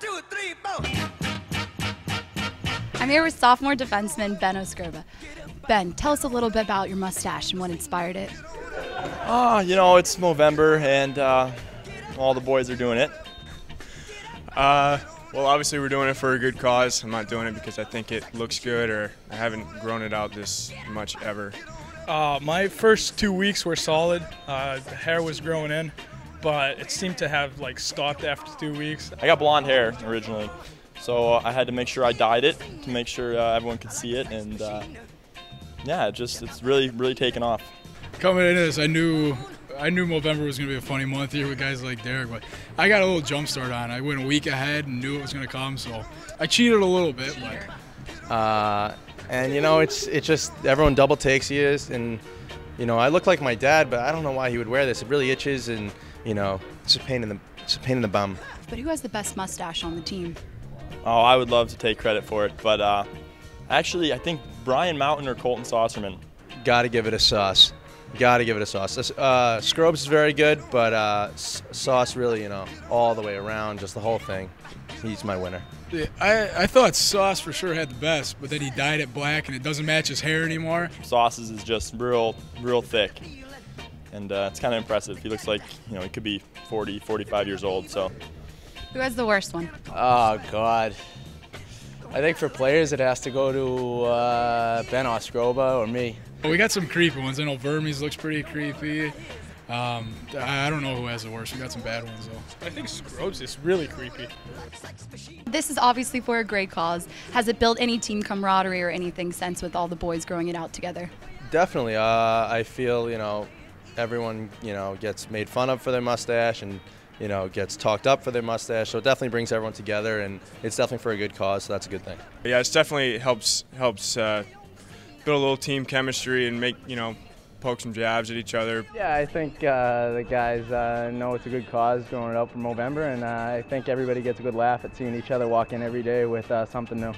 two, three, four. I'm here with sophomore defenseman Ben Oskurba. Ben, tell us a little bit about your mustache and what inspired it. Ah, you know, it's Movember and uh, all the boys are doing it. Uh, well, obviously we're doing it for a good cause. I'm not doing it because I think it looks good or I haven't grown it out this much ever. Uh, my first two weeks were solid. Uh, the hair was growing in, but it seemed to have like stopped after two weeks. I got blonde hair originally, so I had to make sure I dyed it to make sure uh, everyone could see it, and uh, yeah, just it's really really taken off. Coming into this, I knew I knew November was going to be a funny month here with guys like Derek, but I got a little jump start on. I went a week ahead and knew it was going to come, so I cheated a little bit, but Uh, and you know, it's it's just everyone double takes you, and you know, I look like my dad, but I don't know why he would wear this. It really itches, and you know, it's a pain in the it's a pain in the bum. But who has the best mustache on the team? Oh, I would love to take credit for it, but uh, actually, I think Brian Mountain or Colton Saucerman. Got to give it a sauce. Got to give it a sauce. This- Uh, Scrubs is very good, but uh, S- Sauce really, you know, all the way around, just the whole thing. He's my winner. Yeah, I, I thought Sauce for sure had the best, but then he dyed it black and it doesn't match his hair anymore. Sauces is just real real thick, and uh, it's kind of impressive. He looks like you know he could be 40, 45 years old. So Who has the worst one? Oh God. I think for players it has to go to uh, Ben Ostroba or me. But we got some creepy ones. I know Vermes looks pretty creepy. Um, I I don't know who has the worst. We got some bad ones though. I think Scrubs is really creepy. This is obviously for a great cause. Has it built any team camaraderie or anything since with all the boys growing it out together? Definitely. Uh, I feel, you know, everyone, you know, gets made fun of for their mustache and, you know, gets talked up for their mustache. So it definitely brings everyone together, and it's definitely for a good cause. So that's a good thing. Yeah, it's definitely helps helps uh, build a little team chemistry and make you know poke some jabs at each other. Yeah, I think uh, the guys uh, know it's a good cause going up for Movember, and uh, I think everybody gets a good laugh at seeing each other walk in every day with uh, something new.